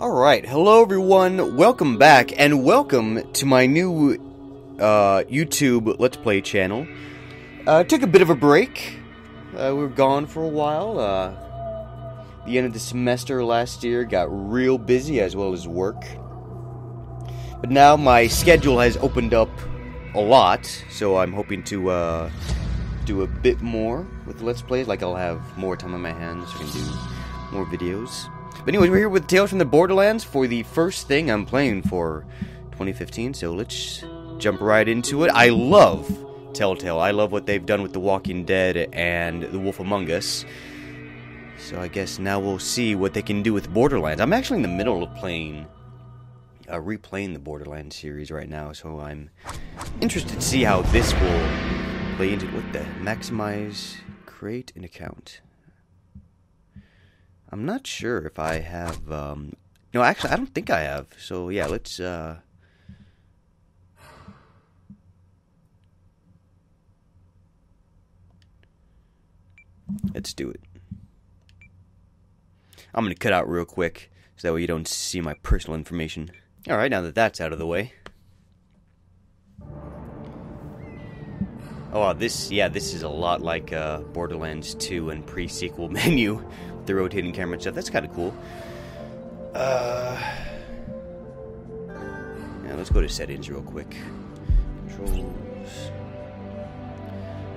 Alright, hello everyone, welcome back, and welcome to my new uh, YouTube Let's Play channel. Uh, took a bit of a break. Uh, we were gone for a while. Uh, the end of the semester last year got real busy as well as work. But now my schedule has opened up a lot, so I'm hoping to uh, do a bit more with Let's Plays. Like I'll have more time on my hands, so I can do more videos. But anyways, we're here with Tales from the Borderlands for the first thing I'm playing for 2015, so let's jump right into it. I love Telltale. I love what they've done with The Walking Dead and The Wolf Among Us. So I guess now we'll see what they can do with Borderlands. I'm actually in the middle of playing, uh, replaying the Borderlands series right now, so I'm interested to see how this will play into what the maximize, create an account. I'm not sure if I have. Um, no, actually, I don't think I have. So yeah, let's. Uh, let's do it. I'm gonna cut out real quick so that way you don't see my personal information. All right, now that that's out of the way. Oh, wow, this yeah, this is a lot like uh, Borderlands 2 and pre-sequel menu the rotating camera and stuff. That's kind of cool. Uh, yeah, let's go to settings real quick. Controls.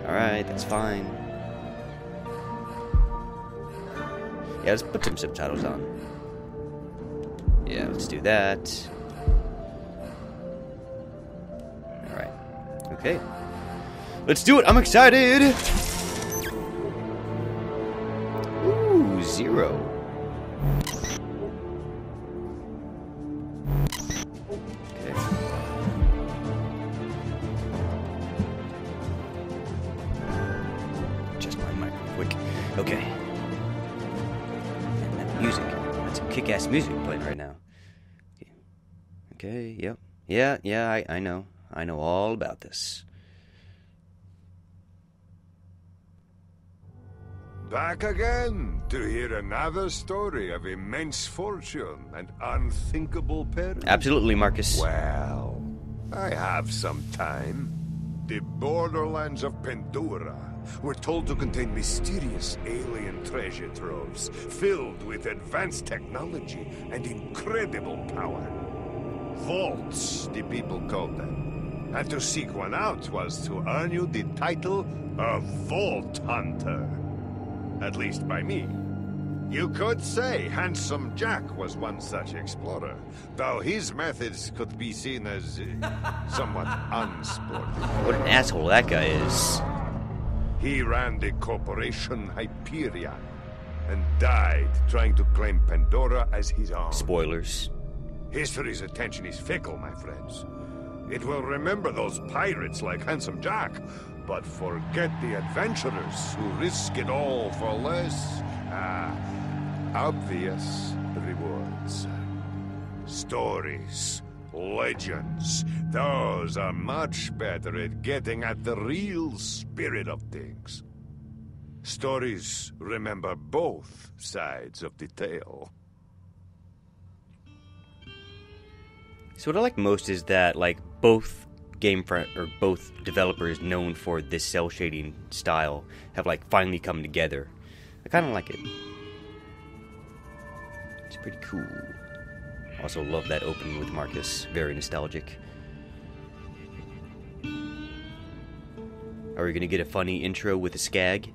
Alright, that's fine. Yeah, let's put some subtitles on. Yeah, let's do that. Alright. Okay. Let's do it! I'm excited! Okay. Just my mic quick. Okay. That music. That's some kick-ass music playing right now. Okay, yep. Yeah, yeah, I, I know. I know all about this. Back again to hear another story of immense fortune and unthinkable peril. Absolutely, Marcus. Well, I have some time. The borderlands of Pandora were told to contain mysterious alien treasure troves filled with advanced technology and incredible power. Vaults, the people called them. And to seek one out was to earn you the title of Vault Hunter at least by me. You could say Handsome Jack was one such explorer, though his methods could be seen as uh, somewhat unsporting. What an asshole that guy is. He ran the corporation Hyperion and died trying to claim Pandora as his own. Spoilers. History's attention is fickle, my friends. It will remember those pirates like Handsome Jack, but forget the adventurers who risk it all for less, ah, obvious rewards. Stories, legends, those are much better at getting at the real spirit of things. Stories remember both sides of the tale. So what I like most is that like both game front or both developers known for this cell shading style have like finally come together. I kind of like it. It's pretty cool. Also love that opening with Marcus. Very nostalgic. Are we gonna get a funny intro with a skag?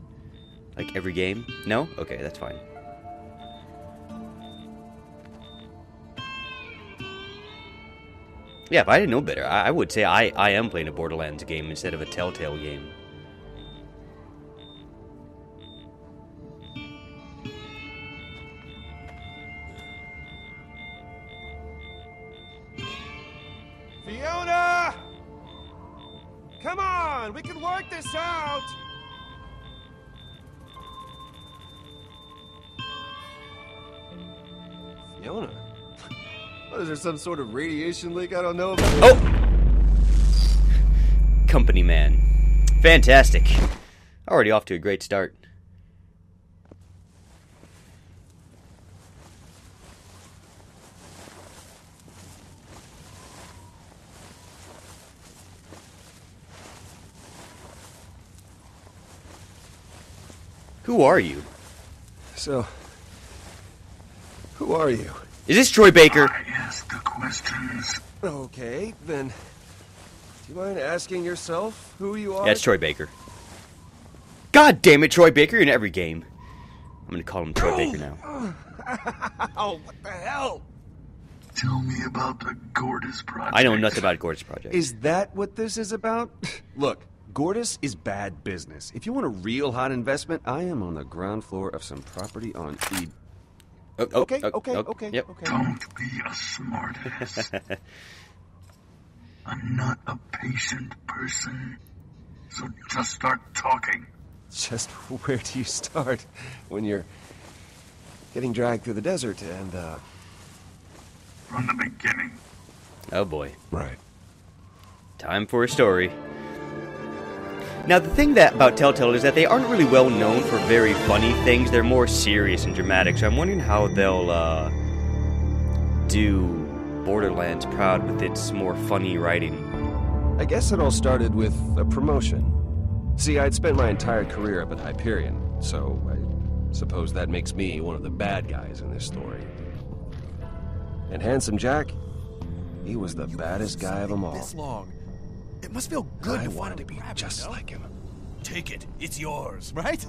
Like every game? No? Okay, that's fine. Yeah, if I didn't know better, I, I would say I, I am playing a Borderlands game instead of a Telltale game. Fiona! Come on, we can work this out! Fiona? Is there some sort of radiation leak I don't know about? Oh! Company man. Fantastic. Already off to a great start. Who are you? So, who are you? Is this Troy Baker? I ask the questions. Okay, then. Do you mind asking yourself who you are? Yeah, Troy Baker. God damn it, Troy Baker, you're in every game. I'm gonna call him Troy Baker now. Oh, what the hell? Tell me about the Gortys project. I know nothing about Gordon's project. Is that what this is about? Look, Gortys is bad business. If you want a real hot investment, I am on the ground floor of some property on E. Oh, oh, Okay, oh, okay, oh, okay, Yep. okay. Don't be a smartass. I'm not a patient person. So just start talking. Just where do you start when you're getting dragged through the desert and, uh. From the beginning. Oh boy. Right. Time for a story. Now, the thing that about Telltale is that they aren't really well known for very funny things. They're more serious and dramatic. So I'm wondering how they'll uh, do Borderlands Proud with its more funny writing. I guess it all started with a promotion. See, I'd spent my entire career up at Hyperion, so I suppose that makes me one of the bad guys in this story. And Handsome Jack, he was the baddest guy of them all. This long. It must feel good I to wanted to finally be grab it, just no? like him. Take it. It's yours, right?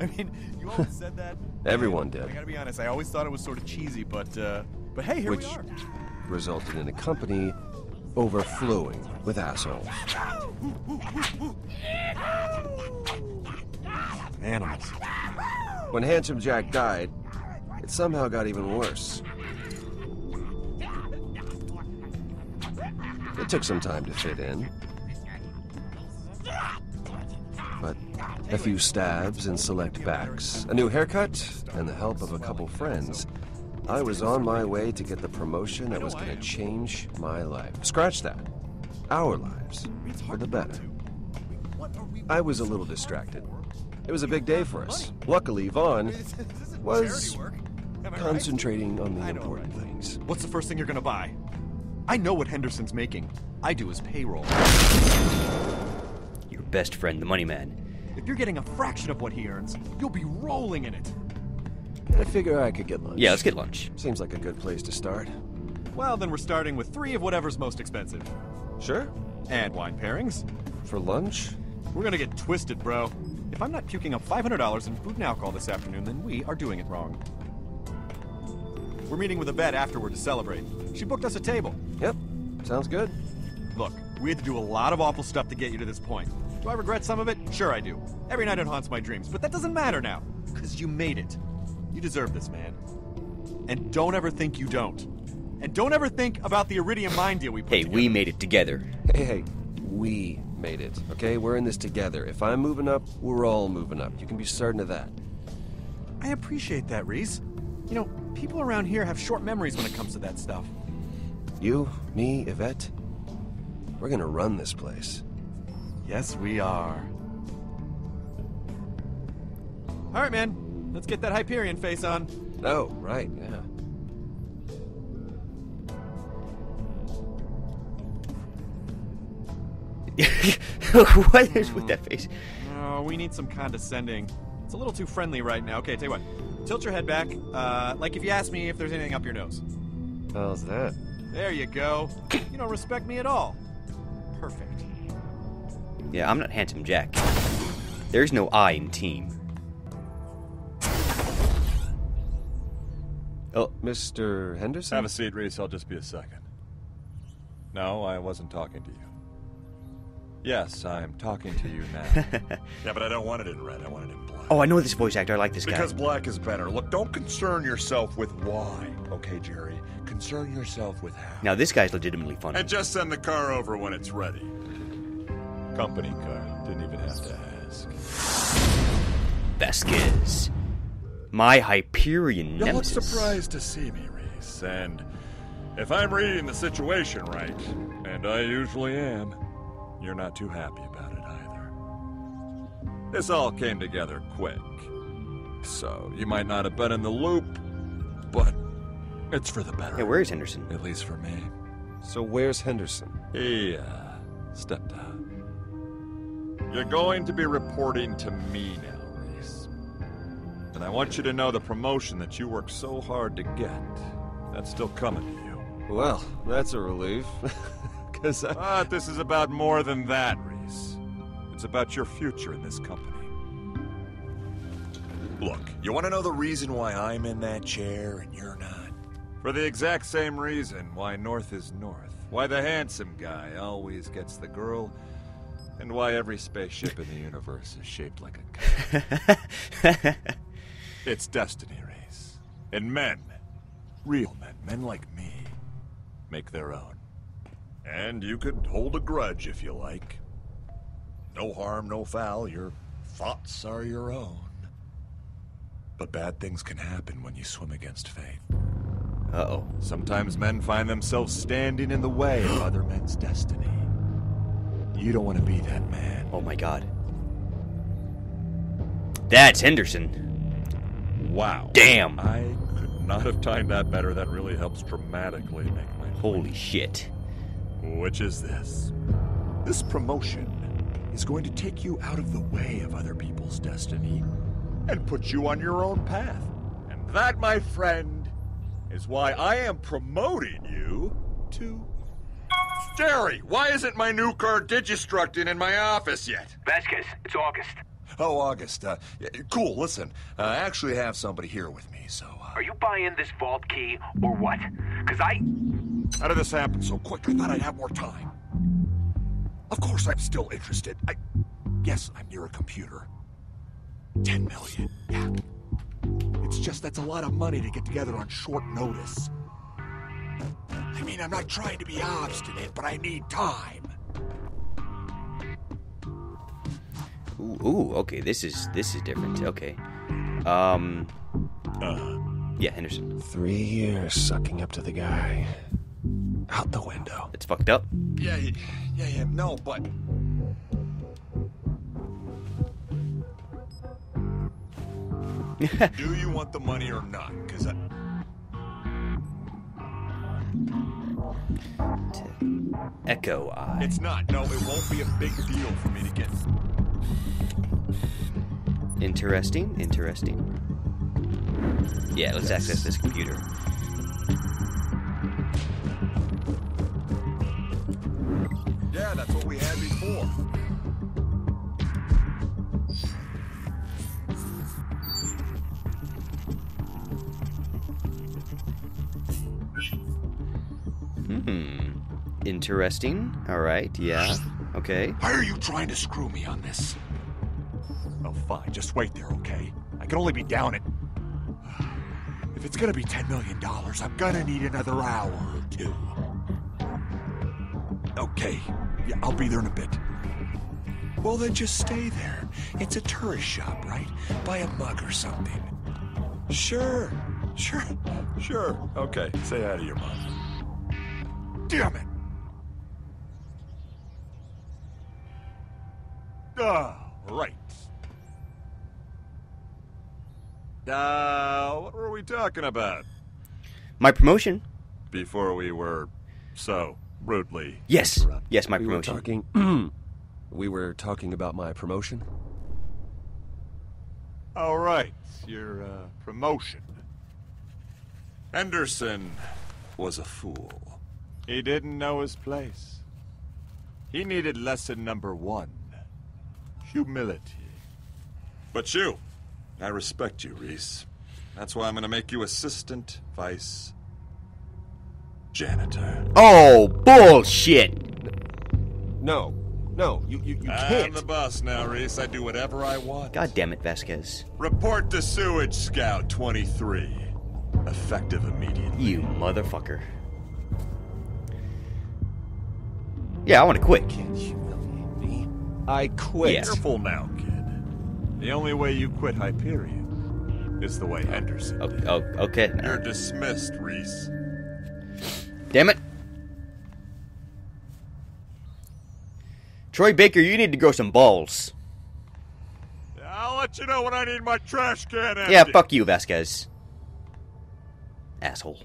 I mean, you always said that. Everyone did. I gotta be honest. I always thought it was sort of cheesy, but uh, but hey, here which we are. resulted in a company overflowing with assholes. Animals. When Handsome Jack died, it somehow got even worse. It took some time to fit in. But a few stabs and select backs, a new haircut, and the help of a couple friends, I was on my way to get the promotion that was going to change my life. Scratch that. Our lives for the better. I was a little distracted. It was a big day for us. Luckily, Vaughn was concentrating on the important things. What's the first thing you're gonna buy? I know what Henderson's making. I do his payroll. Your best friend, the Money Man. If you're getting a fraction of what he earns, you'll be rolling in it. I figure I could get lunch. Yeah, let's get lunch. Seems like a good place to start. Well, then we're starting with three of whatever's most expensive. Sure. And wine pairings. For lunch? We're gonna get twisted, bro. If I'm not puking up $500 in food and alcohol this afternoon, then we are doing it wrong. We're meeting with Yvette afterward to celebrate. She booked us a table. Yep. Sounds good. Look, we had to do a lot of awful stuff to get you to this point. Do I regret some of it? Sure I do. Every night it haunts my dreams, but that doesn't matter now. Because you made it. You deserve this, man. And don't ever think you don't. And don't ever think about the Iridium mine deal we put Hey, together. we made it together. Hey, hey, we made it. Okay, we're in this together. If I'm moving up, we're all moving up. You can be certain of that. I appreciate that, Rhys. You know, people around here have short memories when it comes to that stuff. You, me, Yvette, we're gonna run this place. Yes, we are. All right, man. Let's get that Hyperion face on. Oh, right, yeah. what is with that face? Oh, we need some condescending. It's a little too friendly right now. Okay, tell you what. Tilt your head back. Uh, like if you ask me if there's anything up your nose. How's that? There you go. You don't respect me at all. Perfect. Yeah, I'm not Handsome Jack. There's no I in team. Oh, Mr. Henderson? Have a seat, Rhys. I'll just be a second. No, I wasn't talking to you. Yes, I'm talking to you now. Yeah, but I don't want it in red. I want it in black. oh, I know this voice actor. I like this guy. Because black is better. Look, don't concern yourself with why, okay, Jerry? Concern yourself with how. Now this guy's legitimately funny. And just send the car over when it's ready. Company car. Didn't even have to ask. Vasquez, my Hyperion You look nemesis. surprised to see me, Rhys. And if I'm reading the situation right, and I usually am, you're not too happy about it either. This all came together quick. So, you might not have been in the loop, but it's for the better. Yeah, where is Henderson? At least for me. So where's Henderson? He, uh, stepped out. You're going to be reporting to me now, Rhys. And I want you to know the promotion that you worked so hard to get. That's still coming to you. Well, that's a relief. Because I... But this is about more than that, Rhys. It's about your future in this company. Look, you want to know the reason why I'm in that chair and you're not? For the exact same reason why North is North. Why the handsome guy always gets the girl. And why every spaceship in the universe is shaped like a cow. it's destiny, Rhys. And men, real men, men like me, make their own. And you could hold a grudge if you like. No harm, no foul. Your thoughts are your own. But bad things can happen when you swim against fate. Uh-oh. Sometimes men find themselves standing in the way of other men's destiny. You don't want to be that man. Oh my god. That's Henderson. Wow. Damn. I could not have timed that better. That really helps dramatically make my Holy shit. Which is this. This promotion is going to take you out of the way of other people's destiny and put you on your own path. And that, my friend, is why I am promoting you to. Jerry, why isn't my new car Digistructing in my office yet? Vasquez, it's August. Oh, August. Uh, yeah, cool, listen. Uh, I actually have somebody here with me, so. Uh, Are you buying this vault key or what? Because I. How did this happen so quick? I thought I'd have more time. Of course, I'm still interested. I. Yes, I'm near a computer. 10 million. Yeah. It's just that's a lot of money to get together on short notice. I mean, I'm not trying to be obstinate, but I need time. Ooh, ooh, okay, this is this is different. Okay. Um Uh, yeah, Henderson. Three years sucking up to the guy. Out the window. It's fucked up. yeah, yeah, yeah, yeah, no, but. Do you want the money or not? Because I. Echo Eye. It's not. No, it won't be a big deal for me to get. Interesting, interesting. Yeah, let's access this computer. Interesting. Alright, yeah. Okay. Why are you trying to screw me on this? Oh, fine. Just wait there, okay? I can only be down at. If it's gonna be $10 million, I'm gonna need another hour or two. Okay. Yeah, I'll be there in a bit. Well, then just stay there. It's a tourist shop, right? Buy a mug or something. Sure. Sure. Sure. Okay. Say hi to your mom. Damn it! Ah, right. Uh, what were we talking about? My promotion. Before we were so rudely. Yes. interrupted. Yes, my we were talking. we were talking about my promotion. All right, your uh, promotion. Henderson was a fool. He didn't know his place. He needed lesson number one humility. But you, I respect you, Rhys. That's why I'm gonna make you assistant vice janitor. Oh, bullshit! No, no, you you, you I'm can't. the boss now, Rhys. I do whatever I want. God damn it, Vasquez. Report to Sewage Scout 23. Effective immediately. You motherfucker. Yeah, I want to quit. Can't humiliate me. I quit. Yes. Careful now, kid. The only way you quit Hyperion is the way Henderson Oh, did. oh, okay. You're dismissed, Rhys. Damn it. Troy Baker, you need to grow some balls. I'll let you know when I need my trash can empty. Yeah, fuck you, Vasquez. Asshole.